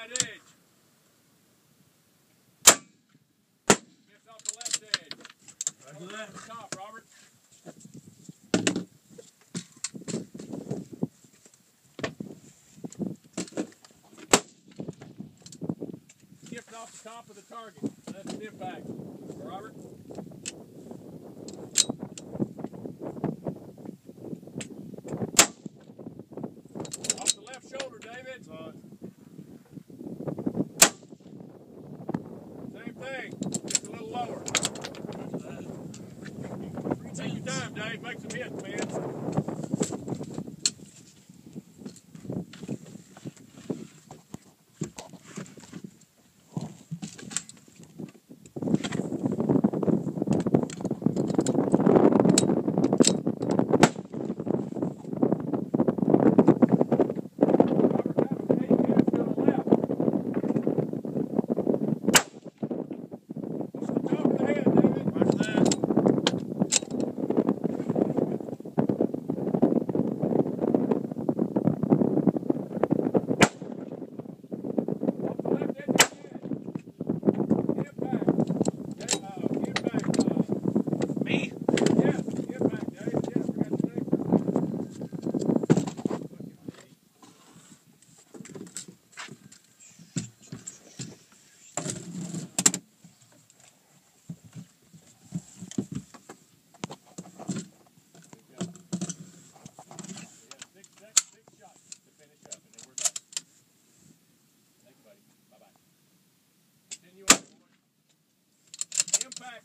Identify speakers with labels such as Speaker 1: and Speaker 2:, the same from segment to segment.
Speaker 1: Right edge. Gets off the left edge. Over
Speaker 2: right
Speaker 1: the top, Robert. Skipped off the top of the target. That's an impact. Robert. Hey, a little lower. Take your time, Dave. Make some hits, man.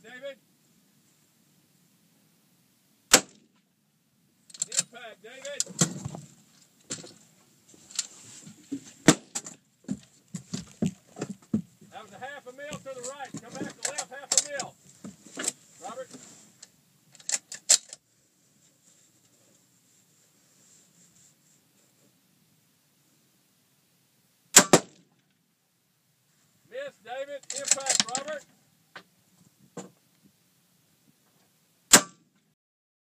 Speaker 1: David. Impact, David. That was a half a mil to the right. Come back to left, half a mil. Robert. David. Impact, Robert.